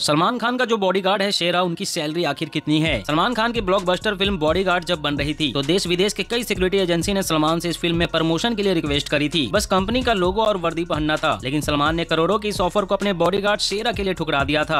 सलमान खान का जो बॉडीगार्ड है, शेरा, उनकी सैलरी आखिर कितनी है? सलमान खान की ब्लॉकबस्टर फ़िल्म बॉडीगार्ड जब बन रही थी तो देश विदेश के कई सिक्योरिटी एजेंसी ने सलमान से इस फ़िल्म में प्रमोशन के लिए रिक्वेस्ट करी थी। बस कंपनी का लोगो और वर्दी पहनना था, लेकिन सलमान ने करोड़ों की इस ऑफ़र को अपने बॉडीगार्ड शेरा के लिए ठुकरा दिया था।